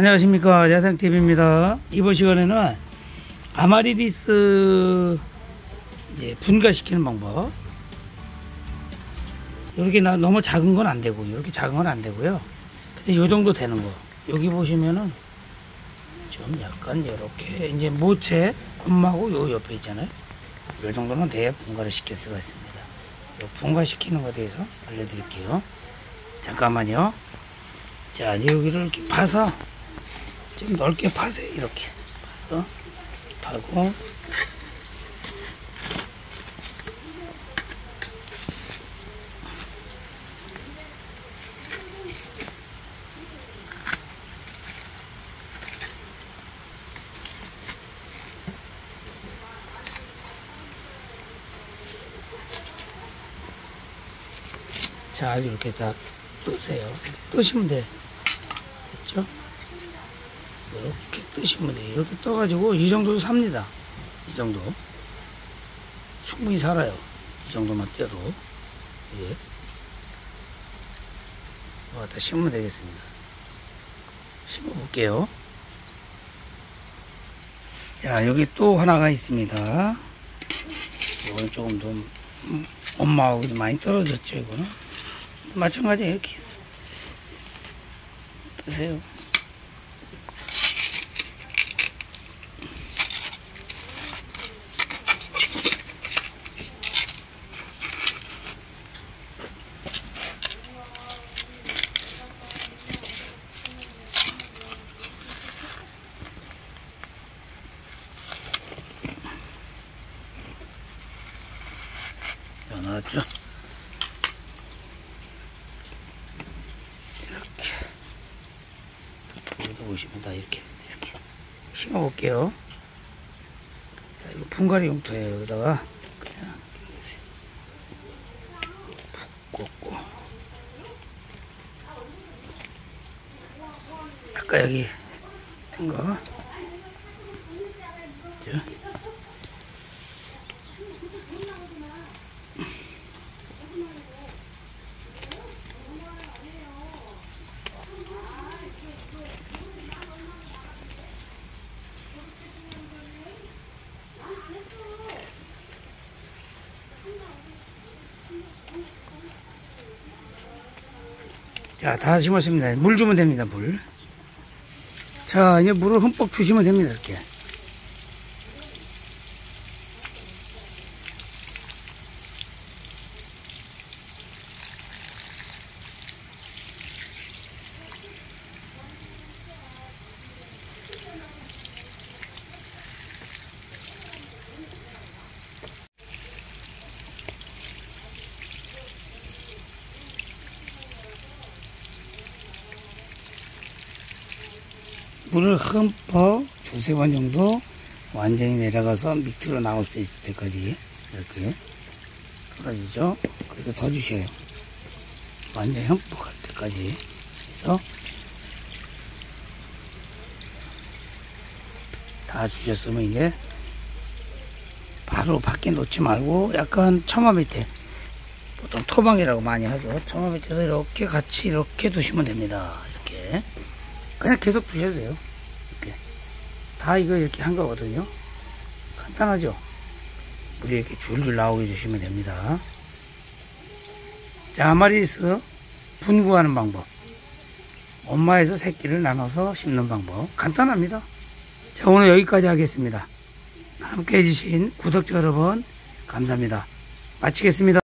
안녕하십니까. 야생TV입니다. 이번 시간에는 아마리리스 이제 분가시키는 방법. 이렇게 나 너무 작은 건 안 되고 이렇게 작은 건 안 되고요. 근데 요 정도 되는 거. 여기 보시면은 좀 약간 이렇게 이제 모체 엄마하고 요 옆에 있잖아요. 요 정도는 돼야 분가를 시킬 수가 있습니다. 요 분가시키는 것에 대해서 알려드릴게요. 잠깐만요. 자 여기를 이렇게 파서 좀 넓게 파세요 이렇게. 파서 파고. 자 이렇게 다 뜨세요. 뜨시면 돼 이렇게 뜨시면 돼요 이렇게 떠가지고 이 정도 삽니다. 이 정도. 충분히 살아요. 이 정도만 떼도 예. 갖다 심으면 되겠습니다. 심어 볼게요. 자 여기 또 하나가 있습니다. 이건 조금 좀 음, 엄마하고 많이 떨어졌죠 이거는. 마찬가지예요. 이렇게 뜨세요 자, 나왔죠? 이렇게. 보시면 다 이렇게, 이렇게. 심어 볼게요. 자, 이거 분갈이 용토예요. 여기다가 그냥 푹 꽂고. 아까 여기 한 거. 그죠? 자, 다 심었습니다. 물 주면 됩니다, 물. 자, 이제 물을 흠뻑 주시면 됩니다, 이렇게. 물을 흠뻑 두세 번 정도 완전히 내려가서 밑으로 나올 수 있을 때까지 이렇게 떨어지죠. 그래서 더 주셔요. 완전히 흠뻑 할 때까지 해서 다 주셨으면 이제 바로 밖에 놓지 말고 약간 처마 밑에 보통 토방이라고 많이 하죠. 처마 밑에서 이렇게 같이 이렇게 두시면 됩니다. 이렇게. 그냥 계속 두셔도 돼요. 다 이거 이렇게 한 거거든요. 간단하죠? 물이 이렇게 줄줄 나오게 주시면 됩니다. 자, 아마리스 분구하는 방법. 엄마에서 새끼를 나눠서 심는 방법. 간단합니다. 자, 오늘 여기까지 하겠습니다. 함께 해주신 구독자 여러분, 감사합니다. 마치겠습니다.